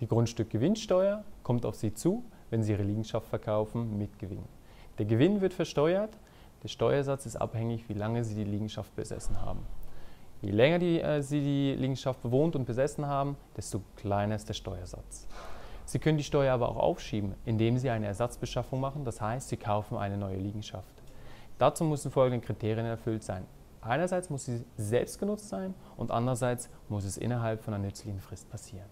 Die Grundstückgewinnsteuer kommt auf Sie zu, wenn Sie Ihre Liegenschaft verkaufen mit Gewinn. Der Gewinn wird versteuert. Der Steuersatz ist abhängig, wie lange Sie die Liegenschaft besessen haben. Je länger die, äh, Sie die Liegenschaft bewohnt und besessen haben, desto kleiner ist der Steuersatz. Sie können die Steuer aber auch aufschieben, indem Sie eine Ersatzbeschaffung machen, das heißt, Sie kaufen eine neue Liegenschaft. Dazu müssen folgende Kriterien erfüllt sein. Einerseits muss sie selbst genutzt sein und andererseits muss es innerhalb von einer nützlichen Frist passieren.